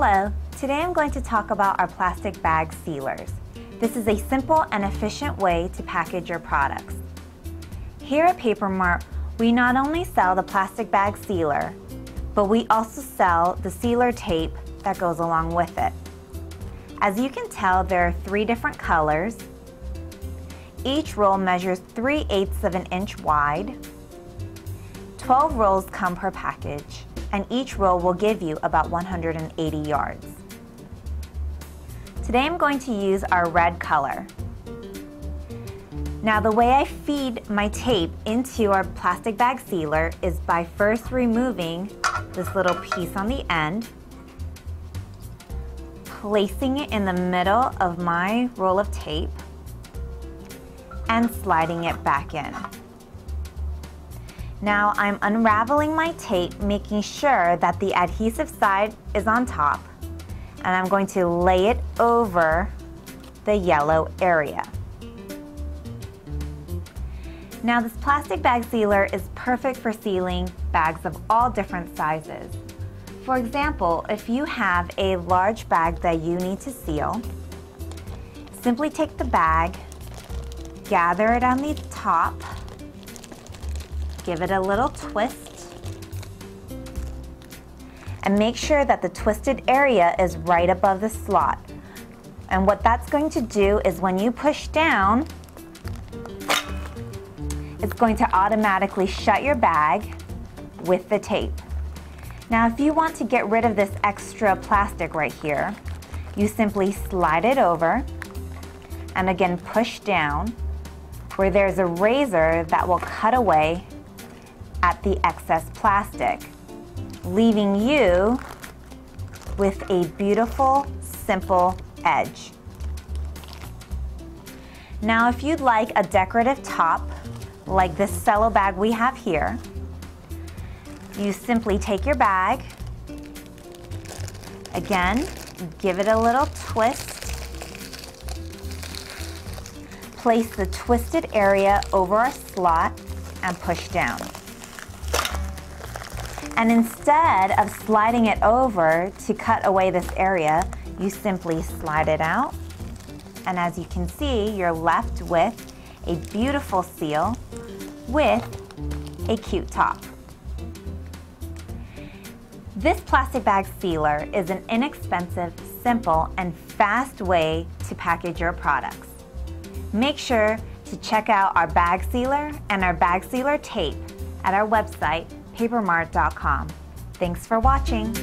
Hello, today I'm going to talk about our plastic bag sealers. This is a simple and efficient way to package your products. Here at Paper Mart, we not only sell the plastic bag sealer, but we also sell the sealer tape that goes along with it. As you can tell, there are three different colors. Each roll measures 3 eighths of an inch wide. 12 rolls come per package and each roll will give you about 180 yards. Today I'm going to use our red color. Now the way I feed my tape into our plastic bag sealer is by first removing this little piece on the end, placing it in the middle of my roll of tape, and sliding it back in. Now I'm unraveling my tape, making sure that the adhesive side is on top, and I'm going to lay it over the yellow area. Now this plastic bag sealer is perfect for sealing bags of all different sizes. For example, if you have a large bag that you need to seal, simply take the bag, gather it on the top, Give it a little twist. And make sure that the twisted area is right above the slot. And what that's going to do is when you push down, it's going to automatically shut your bag with the tape. Now if you want to get rid of this extra plastic right here, you simply slide it over and again push down where there's a razor that will cut away at the excess plastic, leaving you with a beautiful, simple edge. Now if you'd like a decorative top, like this cello bag we have here, you simply take your bag, again, give it a little twist, place the twisted area over our slot and push down. And instead of sliding it over to cut away this area, you simply slide it out. And as you can see, you're left with a beautiful seal with a cute top. This plastic bag sealer is an inexpensive, simple, and fast way to package your products. Make sure to check out our bag sealer and our bag sealer tape at our website papermart.com. Thanks for watching.